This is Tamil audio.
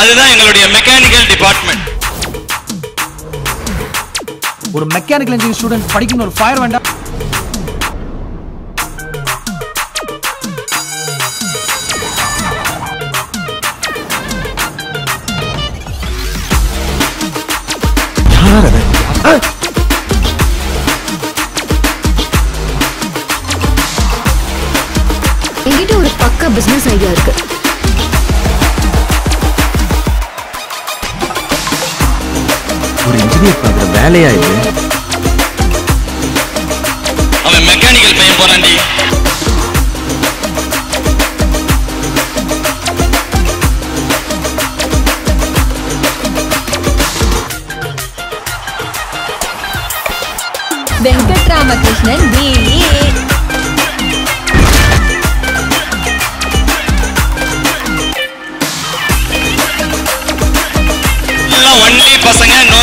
அதுதான் எங்களுடைய மெக்கானிக்கல் டிபார்ட்மெண்ட் ஒரு மெக்கானிக்கல் இன்ஜினியரிங் ஸ்டூடெண்ட் படிக்கணும் ஒரு ஃபயர் வேண்டாம். என்கிட்ட ஒரு பக்கா பிசினஸ் ஐடியா இருக்கு. ஒரு இன்ஜினியர் பார்க்குற வேலையா இது? அவன் மெக்கானிக்கல் பையன் போறான்டி. வெங்கட்ராமகிருஷ்ணன் ஒன்லி பசங்க நோ